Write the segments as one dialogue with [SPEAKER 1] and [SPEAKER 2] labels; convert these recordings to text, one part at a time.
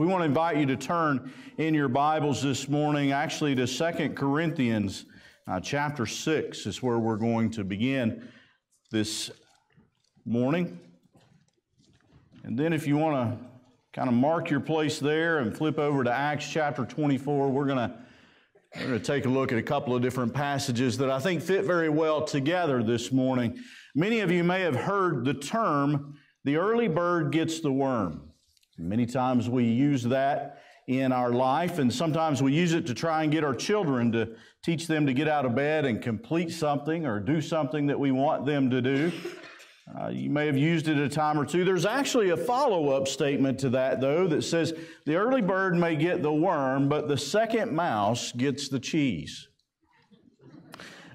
[SPEAKER 1] We want to invite you to turn in your Bibles this morning, actually, to 2 Corinthians uh, chapter 6 is where we're going to begin this morning. And then, if you want to kind of mark your place there and flip over to Acts chapter 24, we're going to we're going to take a look at a couple of different passages that I think fit very well together this morning. Many of you may have heard the term, the early bird gets the worm. Many times we use that in our life, and sometimes we use it to try and get our children to teach them to get out of bed and complete something or do something that we want them to do. Uh, you may have used it a time or two. There's actually a follow up statement to that, though, that says the early bird may get the worm, but the second mouse gets the cheese.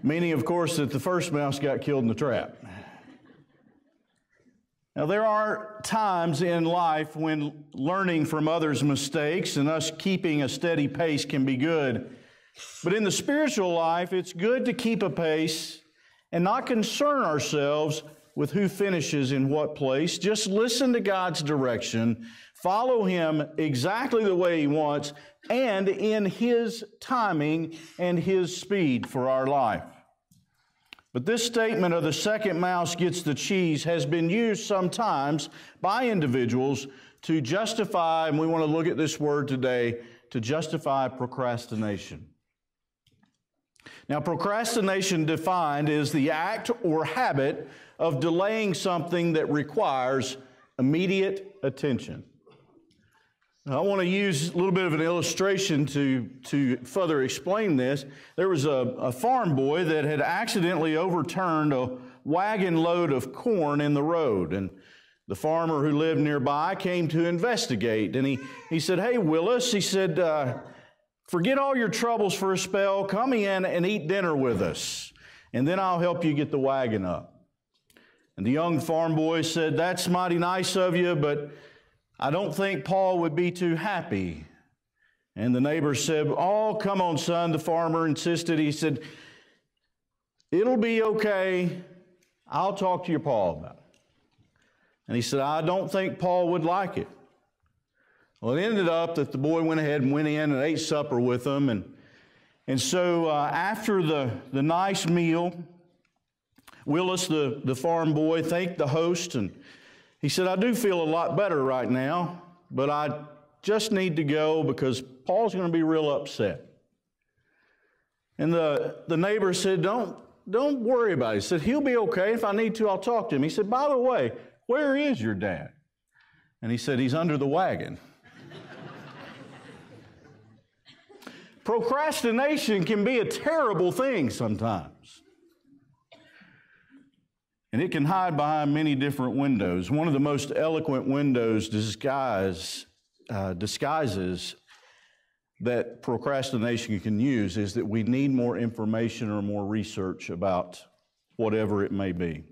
[SPEAKER 1] Meaning, of course, that the first mouse got killed in the trap. Now, there are times in life when learning from others' mistakes and us keeping a steady pace can be good. But in the spiritual life, it's good to keep a pace and not concern ourselves with who finishes in what place. Just listen to God's direction, follow Him exactly the way He wants, and in His timing and His speed for our life. But this statement of the second mouse gets the cheese has been used sometimes by individuals to justify, and we want to look at this word today, to justify procrastination. Now, procrastination defined is the act or habit of delaying something that requires immediate attention. I want to use a little bit of an illustration to, to further explain this. There was a, a farm boy that had accidentally overturned a wagon load of corn in the road. And the farmer who lived nearby came to investigate. And he, he said, Hey, Willis, he said, uh, forget all your troubles for a spell. Come in and eat dinner with us. And then I'll help you get the wagon up. And the young farm boy said, That's mighty nice of you, but I don't think Paul would be too happy. And the neighbor said, Oh, come on, son. The farmer insisted. He said, It'll be okay. I'll talk to your Paul about it. And he said, I don't think Paul would like it. Well, it ended up that the boy went ahead and went in and ate supper with them. And, and so uh, after the, the nice meal, Willis, the, the farm boy, thanked the host and he said, I do feel a lot better right now, but I just need to go because Paul's going to be real upset. And the, the neighbor said, Don't, don't worry about it. He said, He'll be okay. If I need to, I'll talk to him. He said, By the way, where is your dad? And he said, He's under the wagon. Procrastination can be a terrible thing sometimes. And it can hide behind many different windows. One of the most eloquent windows disguise, uh, disguises that procrastination can use is that we need more information or more research about whatever it may be.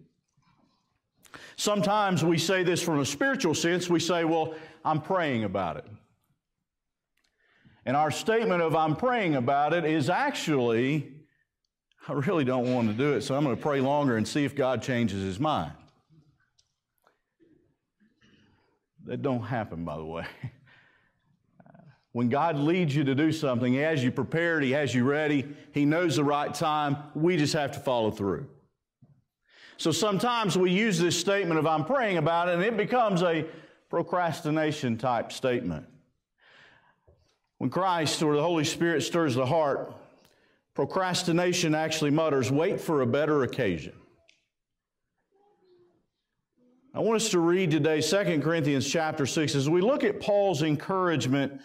[SPEAKER 1] Sometimes we say this from a spiritual sense. We say, Well, I'm praying about it. And our statement of I'm praying about it is actually I really don't want to do it, so I'm going to pray longer and see if God changes his mind. That don't happen, by the way. When God leads you to do something, He has you prepared, He has you ready, He knows the right time. We just have to follow through. So sometimes we use this statement of I'm praying about it, and it becomes a procrastination type statement. When Christ or the Holy Spirit stirs the heart, Procrastination actually mutters, wait for a better occasion. I want us to read today 2 Corinthians chapter 6 as we look at Paul's encouragement,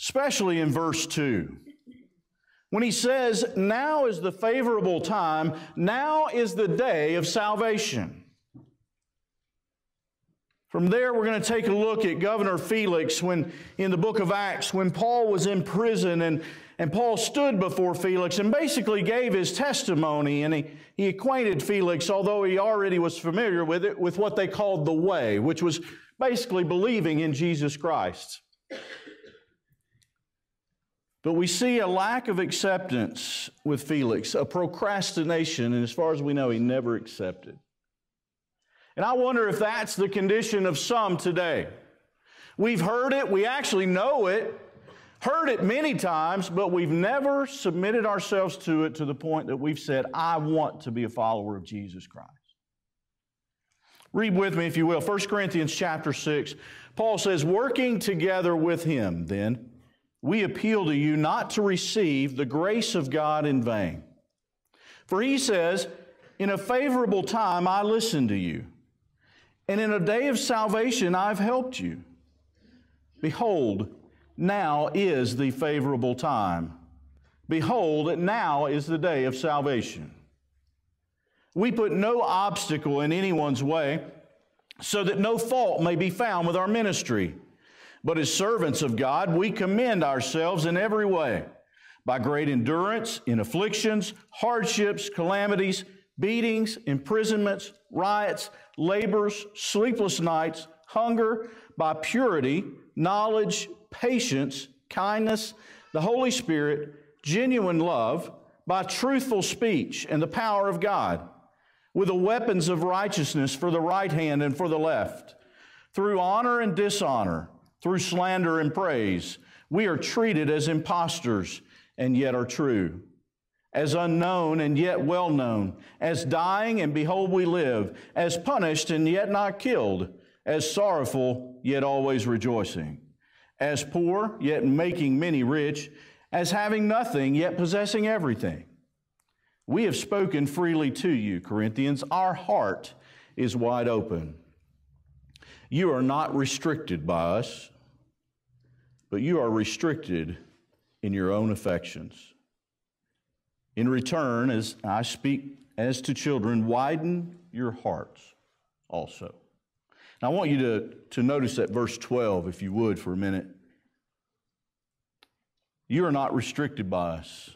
[SPEAKER 1] especially in verse 2. When he says, Now is the favorable time, now is the day of salvation. From there, we're going to take a look at Governor Felix when, in the book of Acts, when Paul was in prison and and Paul stood before Felix and basically gave his testimony. And he, he acquainted Felix, although he already was familiar with it, with what they called the way, which was basically believing in Jesus Christ. But we see a lack of acceptance with Felix, a procrastination, and as far as we know, he never accepted. And I wonder if that's the condition of some today. We've heard it, we actually know it, heard it many times, but we've never submitted ourselves to it to the point that we've said, I want to be a follower of Jesus Christ. Read with me, if you will, 1 Corinthians chapter 6. Paul says, Working together with him, then, we appeal to you not to receive the grace of God in vain. For he says, In a favorable time I listened to you, and in a day of salvation I've helped you. Behold, now is the favorable time. Behold, now is the day of salvation. We put no obstacle in anyone's way so that no fault may be found with our ministry. But as servants of God, we commend ourselves in every way by great endurance in afflictions, hardships, calamities, beatings, imprisonments, riots, labors, sleepless nights, hunger, by purity, knowledge, patience, kindness, the Holy Spirit, genuine love, by truthful speech and the power of God, with the weapons of righteousness for the right hand and for the left, through honor and dishonor, through slander and praise. We are treated as impostors and yet are true, as unknown and yet well known, as dying and behold we live, as punished and yet not killed, as sorrowful yet always rejoicing as poor, yet making many rich, as having nothing, yet possessing everything. We have spoken freely to you, Corinthians. Our heart is wide open. You are not restricted by us, but you are restricted in your own affections. In return, as I speak as to children, widen your hearts also. I want you to, to notice that verse 12, if you would, for a minute. You are not restricted by us.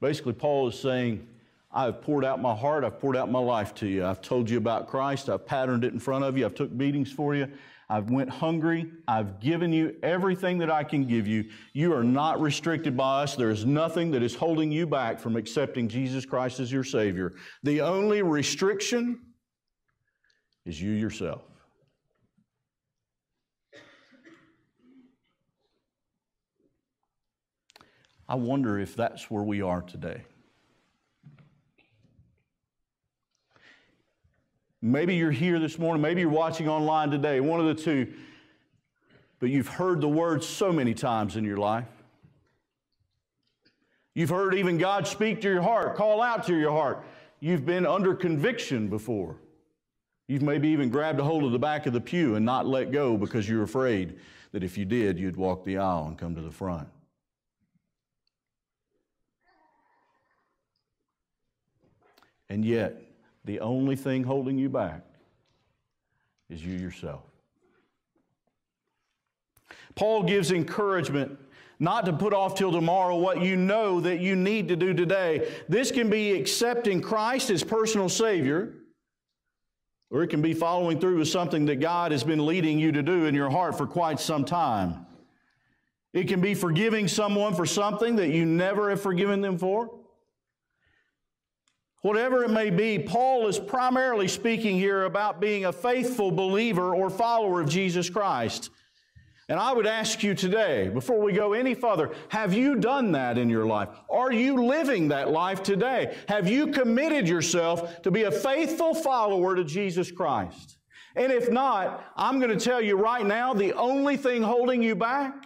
[SPEAKER 1] Basically, Paul is saying, I have poured out my heart, I've poured out my life to you. I've told you about Christ, I've patterned it in front of you, I've took beatings for you, I've went hungry, I've given you everything that I can give you. You are not restricted by us. There is nothing that is holding you back from accepting Jesus Christ as your Savior. The only restriction is you yourself. I wonder if that's where we are today. Maybe you're here this morning, maybe you're watching online today, one of the two, but you've heard the word so many times in your life. You've heard even God speak to your heart, call out to your heart. You've been under conviction before. You've maybe even grabbed a hold of the back of the pew and not let go because you're afraid that if you did, you'd walk the aisle and come to the front. And yet, the only thing holding you back is you yourself. Paul gives encouragement not to put off till tomorrow what you know that you need to do today. This can be accepting Christ as personal Savior, or it can be following through with something that God has been leading you to do in your heart for quite some time. It can be forgiving someone for something that you never have forgiven them for. Whatever it may be, Paul is primarily speaking here about being a faithful believer or follower of Jesus Christ. And I would ask you today, before we go any further, have you done that in your life? Are you living that life today? Have you committed yourself to be a faithful follower to Jesus Christ? And if not, I'm going to tell you right now the only thing holding you back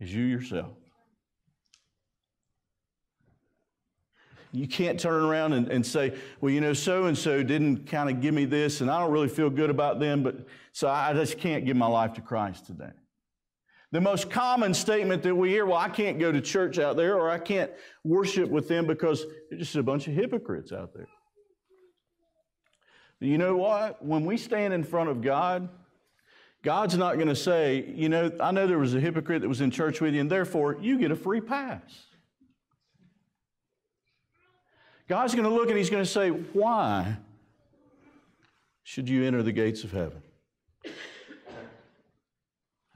[SPEAKER 1] is you yourself. You can't turn around and, and say, well, you know, so and so didn't kind of give me this, and I don't really feel good about them, but so I just can't give my life to Christ today. The most common statement that we hear, well, I can't go to church out there, or I can't worship with them because they're just a bunch of hypocrites out there. You know what? When we stand in front of God, God's not going to say, you know, I know there was a hypocrite that was in church with you, and therefore you get a free pass. God's going to look and He's going to say, Why should you enter the gates of heaven?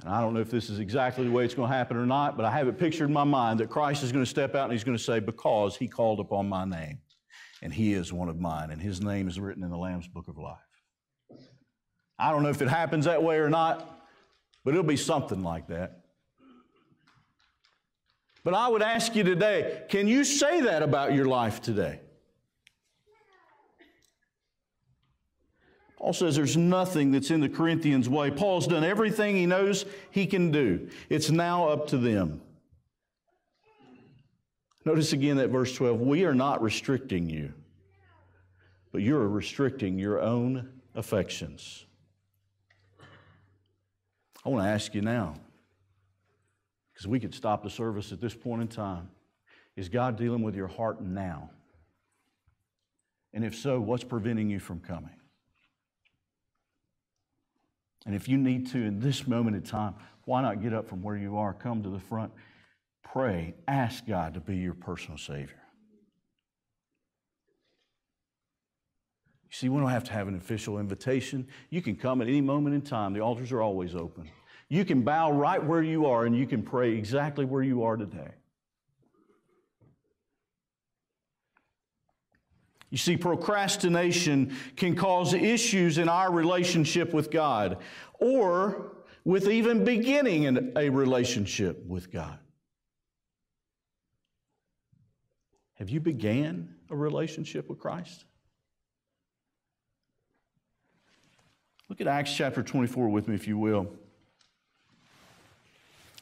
[SPEAKER 1] And I don't know if this is exactly the way it's going to happen or not, but I have it pictured in my mind that Christ is going to step out and He's going to say, Because He called upon my name, and He is one of mine, and His name is written in the Lamb's book of life. I don't know if it happens that way or not, but it'll be something like that. But I would ask you today can you say that about your life today? Paul says there's nothing that's in the Corinthians' way. Paul's done everything he knows he can do. It's now up to them. Notice again that verse 12 we are not restricting you, but you're restricting your own affections. I want to ask you now, because we could stop the service at this point in time. Is God dealing with your heart now? And if so, what's preventing you from coming? And if you need to in this moment in time, why not get up from where you are, come to the front, pray, ask God to be your personal Savior. You see, we don't have to have an official invitation. You can come at any moment in time. The altars are always open. You can bow right where you are and you can pray exactly where you are today. You see, procrastination can cause issues in our relationship with God or with even beginning a relationship with God. Have you began a relationship with Christ? Look at Acts chapter 24 with me, if you will.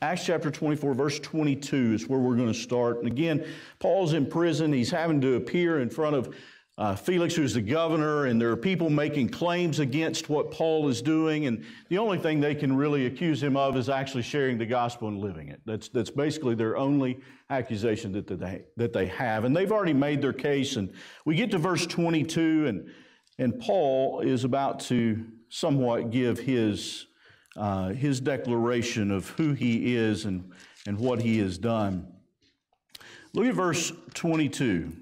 [SPEAKER 1] Acts chapter 24, verse 22 is where we're going to start. And again, Paul's in prison. He's having to appear in front of uh, Felix, who's the governor, and there are people making claims against what Paul is doing, and the only thing they can really accuse him of is actually sharing the gospel and living it. That's, that's basically their only accusation that, they, that they have. And they've already made their case, and we get to verse 22, and, and Paul is about to somewhat give his, uh, his declaration of who he is and, and what he has done. Look at verse 22.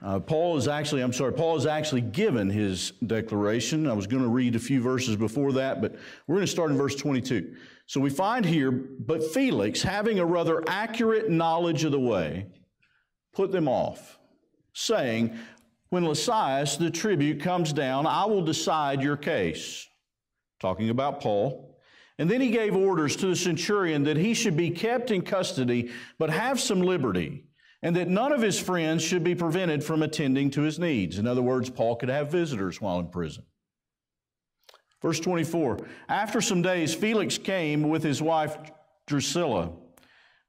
[SPEAKER 1] Uh, Paul is actually, I'm sorry, Paul is actually given his declaration. I was going to read a few verses before that, but we're going to start in verse 22. So we find here, but Felix, having a rather accurate knowledge of the way, put them off, saying, When Lysias, the tribune, comes down, I will decide your case. Talking about Paul. And then he gave orders to the centurion that he should be kept in custody, but have some liberty and that none of his friends should be prevented from attending to his needs. In other words, Paul could have visitors while in prison. Verse 24 After some days, Felix came with his wife Drusilla,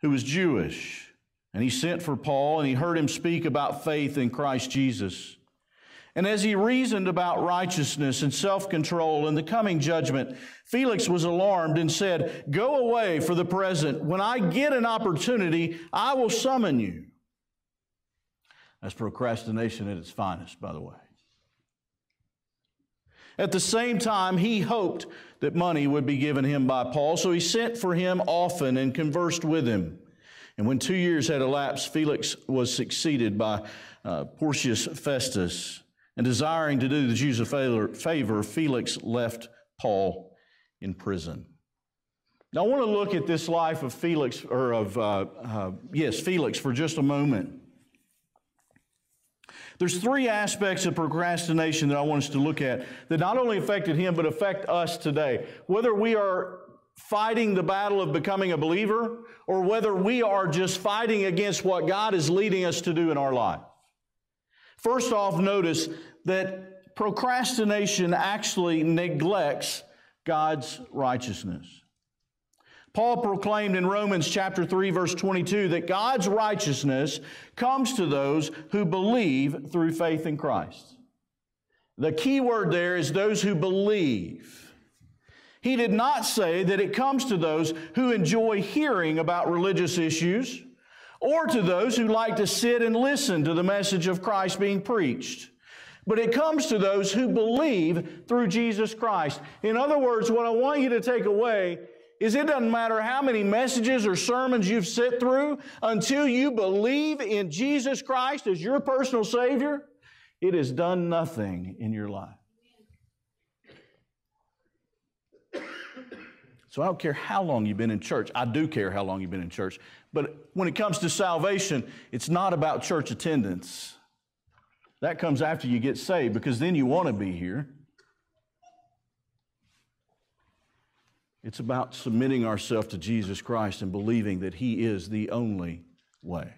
[SPEAKER 1] who was Jewish, and he sent for Paul and he heard him speak about faith in Christ Jesus. And as he reasoned about righteousness and self control and the coming judgment, Felix was alarmed and said, Go away for the present. When I get an opportunity, I will summon you. That's procrastination at its finest, by the way. At the same time, he hoped that money would be given him by Paul, so he sent for him often and conversed with him. And when two years had elapsed, Felix was succeeded by uh, Porcius Festus. And desiring to do the Jews a favor, Felix left Paul in prison. Now, I want to look at this life of Felix, or of, uh, uh, yes, Felix, for just a moment. There's three aspects of procrastination that I want us to look at that not only affected him, but affect us today. Whether we are fighting the battle of becoming a believer or whether we are just fighting against what God is leading us to do in our life. First off, notice that procrastination actually neglects God's righteousness. Paul proclaimed in Romans chapter 3 verse 22 that God's righteousness comes to those who believe through faith in Christ. The key word there is those who believe. He did not say that it comes to those who enjoy hearing about religious issues or to those who like to sit and listen to the message of Christ being preached. But it comes to those who believe through Jesus Christ. In other words, what I want you to take away is it doesn't matter how many messages or sermons you've sit through until you believe in Jesus Christ as your personal Savior, it has done nothing in your life. So I don't care how long you've been in church. I do care how long you've been in church. But when it comes to salvation, it's not about church attendance. That comes after you get saved because then you want to be here. It's about submitting ourselves to Jesus Christ and believing that He is the only way.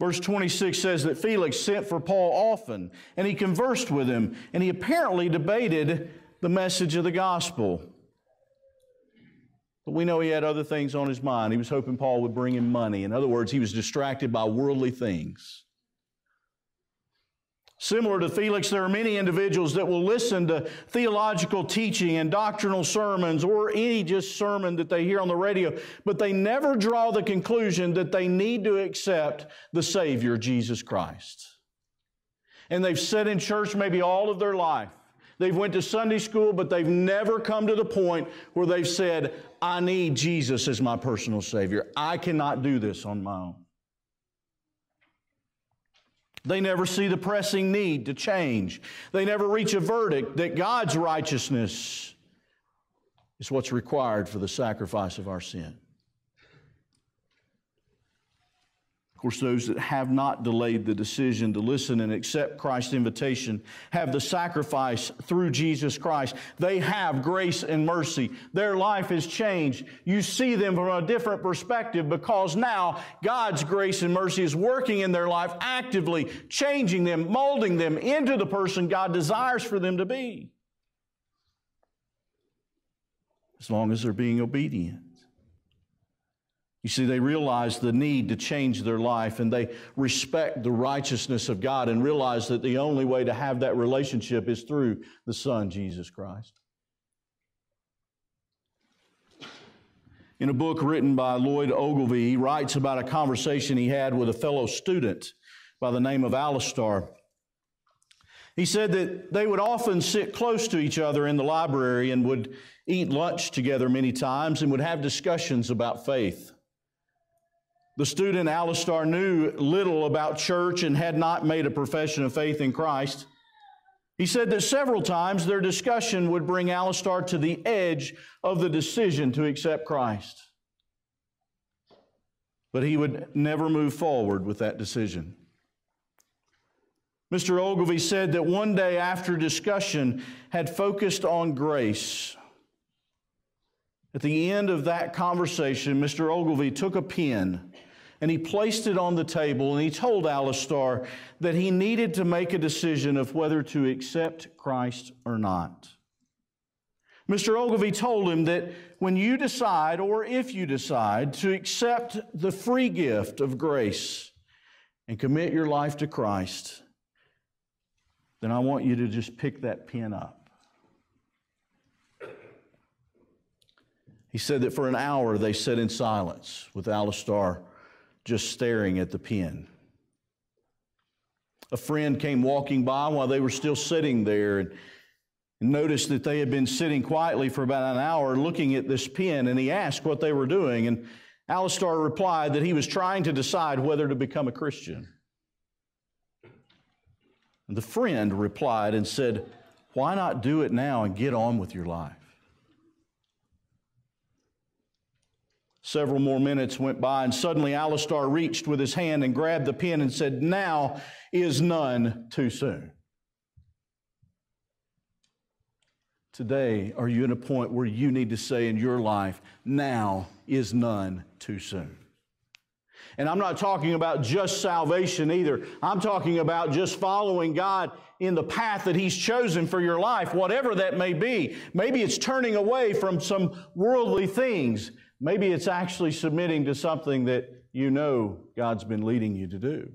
[SPEAKER 1] Verse 26 says that Felix sent for Paul often, and he conversed with him, and he apparently debated the message of the gospel. But we know he had other things on his mind. He was hoping Paul would bring him money. In other words, he was distracted by worldly things. Similar to Felix, there are many individuals that will listen to theological teaching and doctrinal sermons or any just sermon that they hear on the radio, but they never draw the conclusion that they need to accept the Savior, Jesus Christ. And they've sat in church maybe all of their life. They've went to Sunday school, but they've never come to the point where they've said, I need Jesus as my personal Savior. I cannot do this on my own. They never see the pressing need to change. They never reach a verdict that God's righteousness is what's required for the sacrifice of our sin. Of course, those that have not delayed the decision to listen and accept Christ's invitation have the sacrifice through Jesus Christ. They have grace and mercy. Their life has changed. You see them from a different perspective because now God's grace and mercy is working in their life actively, changing them, molding them into the person God desires for them to be. As long as they're being obedient. You see, they realize the need to change their life and they respect the righteousness of God and realize that the only way to have that relationship is through the Son, Jesus Christ. In a book written by Lloyd Ogilvie, he writes about a conversation he had with a fellow student by the name of Alistair. He said that they would often sit close to each other in the library and would eat lunch together many times and would have discussions about faith. The student Alistair knew little about church and had not made a profession of faith in Christ. He said that several times their discussion would bring Alistair to the edge of the decision to accept Christ. But he would never move forward with that decision. Mr. Ogilvie said that one day after discussion had focused on grace, at the end of that conversation, Mr. Ogilvie took a pen and he placed it on the table and he told Alistair that he needed to make a decision of whether to accept Christ or not. Mr. Ogilvie told him that when you decide, or if you decide, to accept the free gift of grace and commit your life to Christ, then I want you to just pick that pen up. He said that for an hour they sat in silence with Alistair just staring at the pen. A friend came walking by while they were still sitting there and noticed that they had been sitting quietly for about an hour looking at this pen, and he asked what they were doing. And Alistair replied that he was trying to decide whether to become a Christian. And the friend replied and said, Why not do it now and get on with your life? Several more minutes went by, and suddenly Alistair reached with his hand and grabbed the pen and said, Now is none too soon. Today, are you at a point where you need to say in your life, Now is none too soon? And I'm not talking about just salvation either. I'm talking about just following God in the path that He's chosen for your life, whatever that may be. Maybe it's turning away from some worldly things. Maybe it's actually submitting to something that you know God's been leading you to do.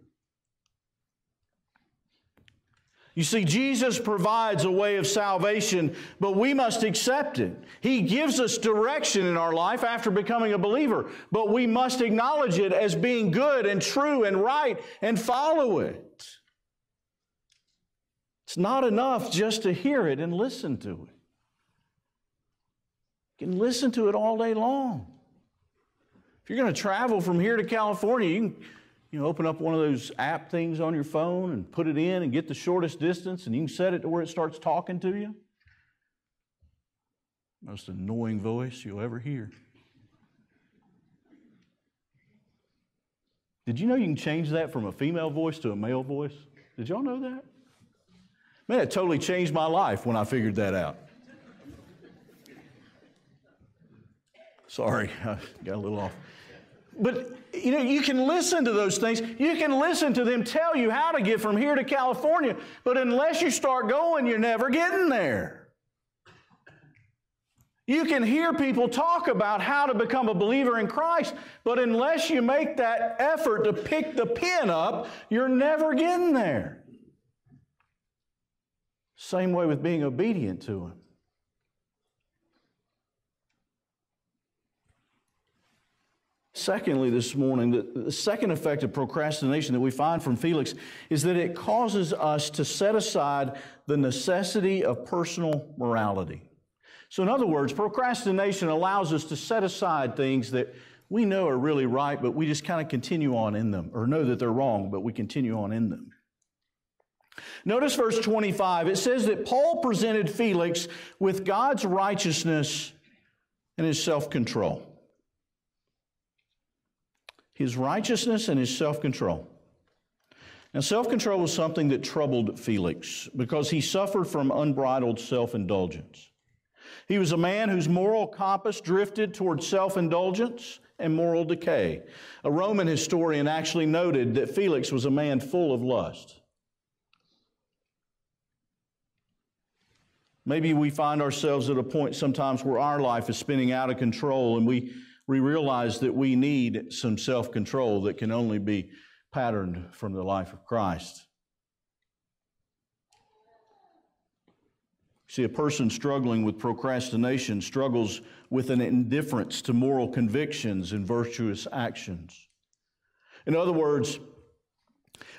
[SPEAKER 1] You see, Jesus provides a way of salvation, but we must accept it. He gives us direction in our life after becoming a believer, but we must acknowledge it as being good and true and right and follow it. It's not enough just to hear it and listen to it. You can listen to it all day long. If you're going to travel from here to California, you can you know, open up one of those app things on your phone and put it in and get the shortest distance, and you can set it to where it starts talking to you. Most annoying voice you'll ever hear. Did you know you can change that from a female voice to a male voice? Did y'all know that? Man, it totally changed my life when I figured that out. Sorry, I got a little off. But you know, you can listen to those things. You can listen to them tell you how to get from here to California, but unless you start going, you're never getting there. You can hear people talk about how to become a believer in Christ, but unless you make that effort to pick the pen up, you're never getting there. Same way with being obedient to Him. Secondly, this morning, the, second effect of procrastination that we find from Felix is that it causes us to set aside the necessity of personal morality. So, in other words, procrastination allows us to set aside things that we know are really right, but we just kind of continue on in them, or know that they're wrong, but we continue on in them. Notice verse 25. It says that Paul presented Felix with God's righteousness and his self control his righteousness and his self control. Now, self control was something that troubled Felix because he suffered from unbridled self indulgence. He was a man whose moral compass drifted toward self indulgence and moral decay. A Roman historian actually noted that Felix was a man full of lust. Maybe we find ourselves at a point sometimes where our life is spinning out of control and we we realize that we need some self control that can only be patterned from the life of Christ. See, a person struggling with procrastination struggles with an indifference to moral convictions and virtuous actions. In other words,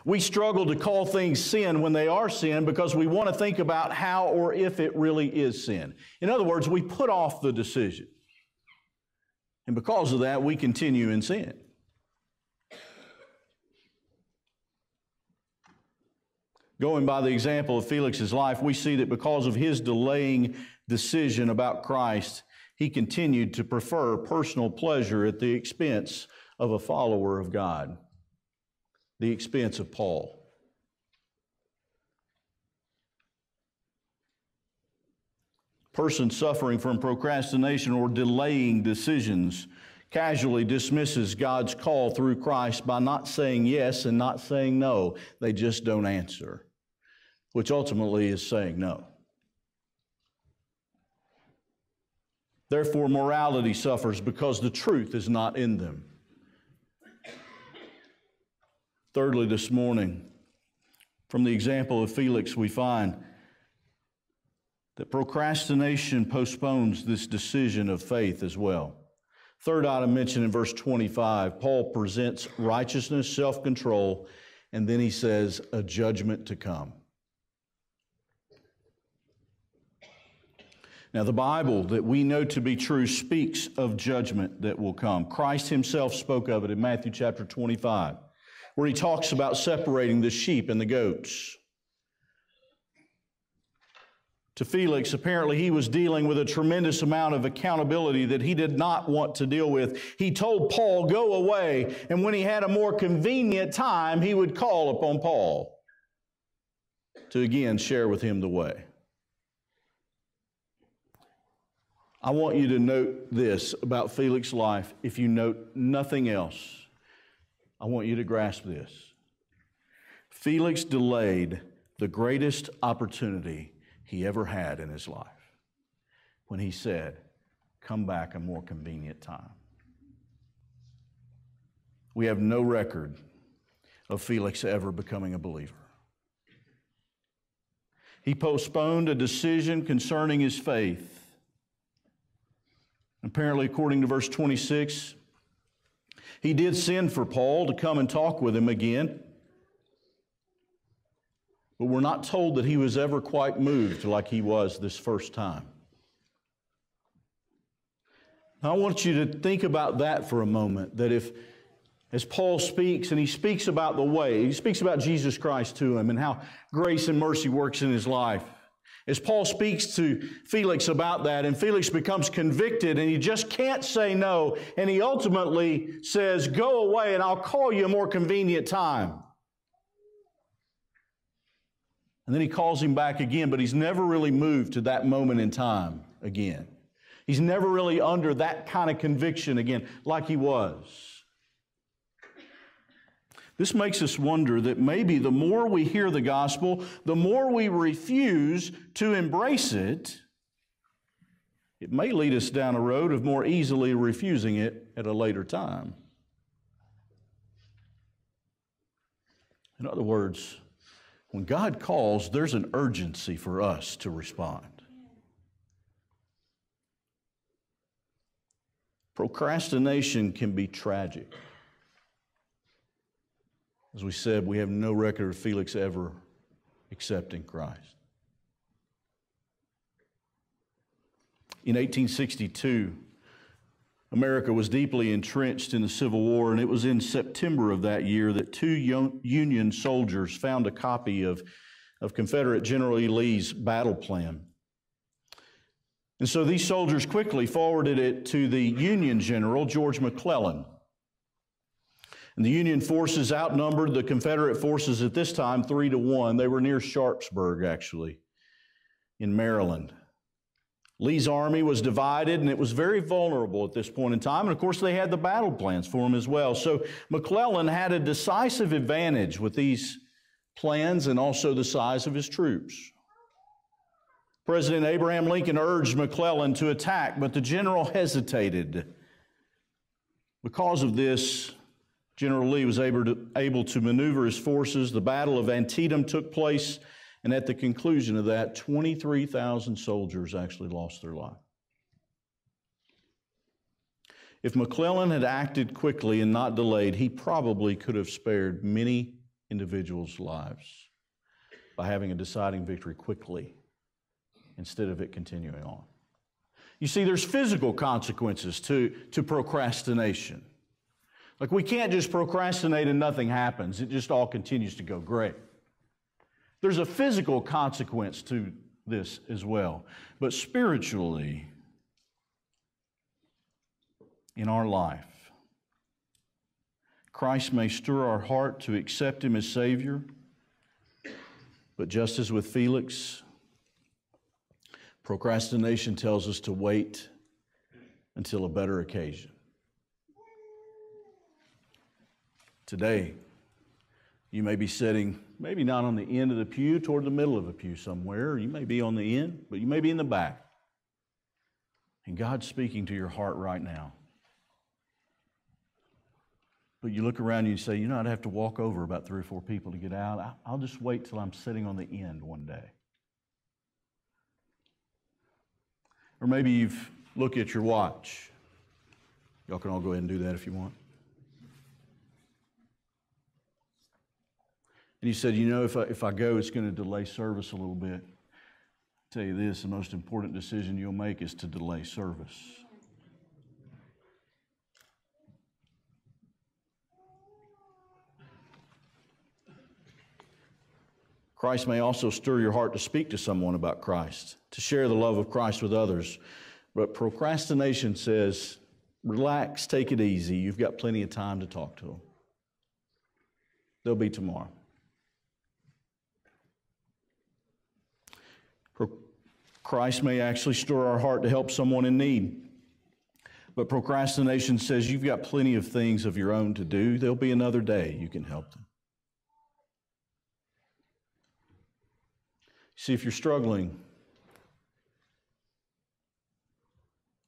[SPEAKER 1] we struggle to call things sin when they are sin because we want to think about how or if it really is sin. In other words, we put off the decision. And because of that, we continue in sin. Going by the example of Felix's life, we see that because of his delaying decision about Christ, he continued to prefer personal pleasure at the expense of a follower of God, the expense of Paul. Person suffering from procrastination or delaying decisions casually dismisses God's call through Christ by not saying yes and not saying no. They just don't answer, which ultimately is saying no. Therefore, morality suffers because the truth is not in them. Thirdly, this morning, from the example of Felix, we find that procrastination postpones this decision of faith as well. Third item mentioned in verse 25, Paul presents righteousness, self control, and then he says, a judgment to come. Now, the Bible that we know to be true speaks of judgment that will come. Christ himself spoke of it in Matthew chapter 25, where he talks about separating the sheep and the goats to Felix, apparently he was dealing with a tremendous amount of accountability that he did not want to deal with. He told Paul, Go away, and when he had a more convenient time, he would call upon Paul to again share with him the way. I want you to note this about Felix's life. If you note nothing else, I want you to grasp this. Felix delayed the greatest opportunity he ever had in his life when he said, Come back a more convenient time. We have no record of Felix ever becoming a believer. He postponed a decision concerning his faith. Apparently, according to verse 26, he did send for Paul to come and talk with him again. But we're not told that he was ever quite moved like he was this first time. I want you to think about that for a moment that if, as Paul speaks, and he speaks about the way, he speaks about Jesus Christ to him and how grace and mercy works in his life. As Paul speaks to Felix about that, and Felix becomes convicted and he just can't say no, and he ultimately says, Go away and I'll call you a more convenient time. And then he calls him back again, but he's never really moved to that moment in time again. He's never really under that kind of conviction again, like he was. This makes us wonder that maybe the more we hear the gospel, the more we refuse to embrace it, it may lead us down a road of more easily refusing it at a later time. In other words, when God calls, there's an urgency for us to respond. Procrastination can be tragic. As we said, we have no record of Felix ever accepting Christ. In 1862, America was deeply entrenched in the Civil War, and it was in September of that year that two Union soldiers found a copy of, of Confederate General E. Lee's battle plan. And so these soldiers quickly forwarded it to the Union general, George McClellan. And the Union forces outnumbered the Confederate forces at this time three to one. They were near Sharpsburg, actually, in Maryland. Lee's army was divided and it was very vulnerable at this point in time. And of course, they had the battle plans for him as well. So McClellan had a decisive advantage with these plans and also the size of his troops. President Abraham Lincoln urged McClellan to attack, but the general hesitated. Because of this, General Lee was able to, able to maneuver his forces. The Battle of Antietam took place, and at the conclusion of that, 23,000 soldiers actually lost their life. If McClellan had acted quickly and not delayed, he probably could have spared many individuals' lives by having a deciding victory quickly instead of it continuing on. You see, there's physical consequences to, to procrastination. Like, we can't just procrastinate and nothing happens, it just all continues to go great. There's a physical consequence to this as well. But spiritually, in our life, Christ may stir our heart to accept Him as Savior, but just as with Felix, Procrastination tells us to wait until a better occasion. Today, you may be sitting maybe not on the end of the pew, toward the middle of a pew somewhere. You may be on the end, but you may be in the back. And God's speaking to your heart right now. But you look around and you say, you know, I'd have to walk over about three or four people to get out. I'll just wait till I'm sitting on the end one day. Or maybe you've looked at your watch. Y'all can all go ahead and do that if you want. And you said, you know, if I, if I go, it's going to delay service a little bit. i tell you this the most important decision you'll make is to delay service. Christ may also stir your heart to speak to someone about Christ, to share the love of Christ with others. But procrastination says, relax, take it easy. You've got plenty of time to talk to them. They'll be tomorrow. Christ may actually stir our heart to help someone in need. But procrastination says you've got plenty of things of your own to do. There'll be another day you can help them. See, if you're struggling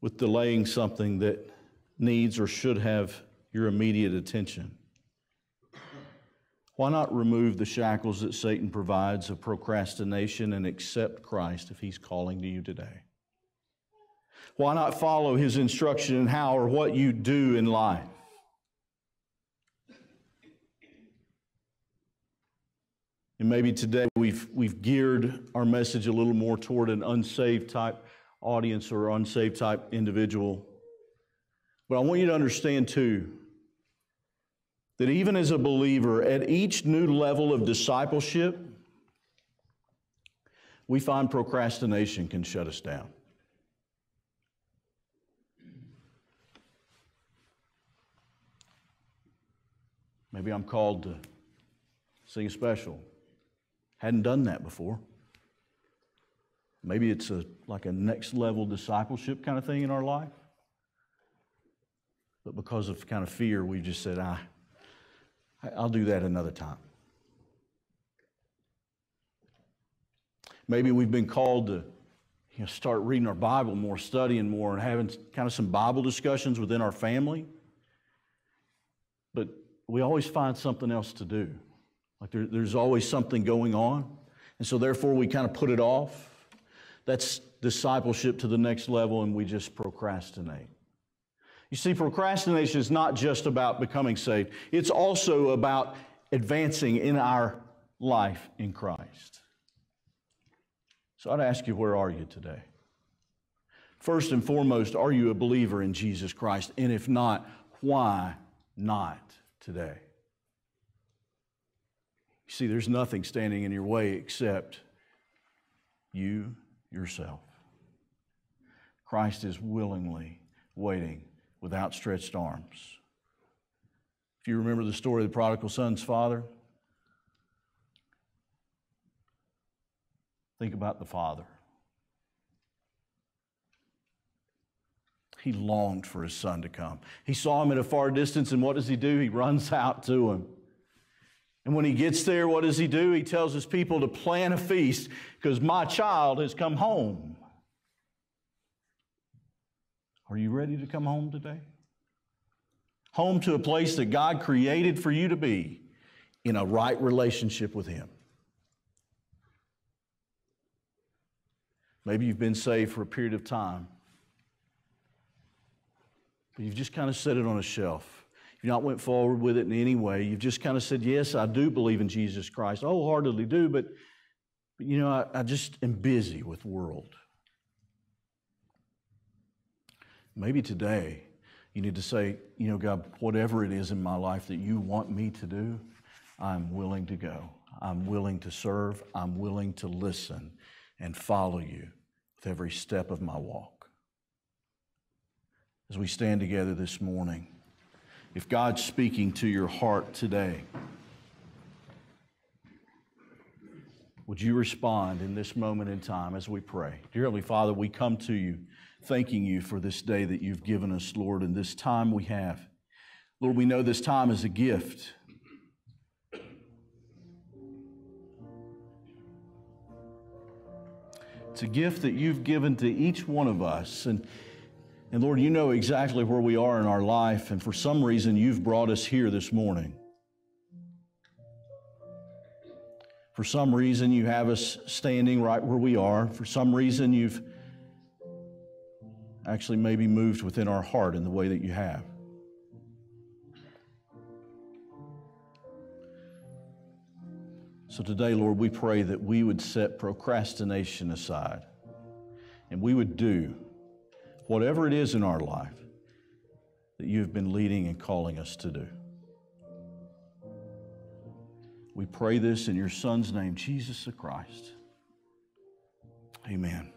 [SPEAKER 1] with delaying something that needs or should have your immediate attention, why not remove the shackles that Satan provides of procrastination and accept Christ if he's calling to you today? Why not follow his instruction in how or what you do in life? And maybe today we've, we've geared our message a little more toward an unsaved type audience or unsaved type individual. But I want you to understand too that even as a believer, at each new level of discipleship, we find procrastination can shut us down. Maybe I'm called to sing a special Hadn't done that before. Maybe it's a, like a next level discipleship kind of thing in our life. But because of kind of fear, we just said, I, I'll do that another time. Maybe we've been called to you know, start reading our Bible more, studying more, and having kind of some Bible discussions within our family. But we always find something else to do. Like there, there's always something going on. And so therefore we kind of put it off. That's discipleship to the next level, and we just procrastinate. You see, procrastination is not just about becoming saved, it's also about advancing in our life in Christ. So I'd ask you, where are you today? First and foremost, are you a believer in Jesus Christ? And if not, why not today? You see, there's nothing standing in your way except you yourself. Christ is willingly waiting with outstretched arms. If you remember the story of the prodigal son's father, think about the father. He longed for his son to come. He saw him at a far distance, and what does he do? He runs out to him. And when he gets there, what does he do? He tells his people to plan a feast because my child has come home. Are you ready to come home today? Home to a place that God created for you to be in a right relationship with Him. Maybe you've been saved for a period of time, but you've just kind of set it on a shelf. You've not went forward with it in any way. You've just kind of said, Yes, I do believe in Jesus Christ. I wholeheartedly do, but, you know, I, I just am busy with world. Maybe today you need to say, you know, God, whatever it is in my life that you want me to do, I'm willing to go. I'm willing to serve. I'm willing to listen and follow you with every step of my walk. As we stand together this morning, if God's speaking to your heart today, would you respond in this moment in time as we pray? Dear Heavenly Father, we come to you thanking you for this day that you've given us, Lord, and this time we have. Lord, we know this time is a gift. It's a gift that you've given to each one of us. And and Lord, you know exactly where we are in our life, and for some reason, you've brought us here this morning. For some reason, you have us standing right where we are. For some reason, you've actually maybe moved within our heart in the way that you have. So today, Lord, we pray that we would set procrastination aside and we would do whatever it is in our life that you've been leading and calling us to do. We pray this in your Son's name, Jesus the Christ. Amen.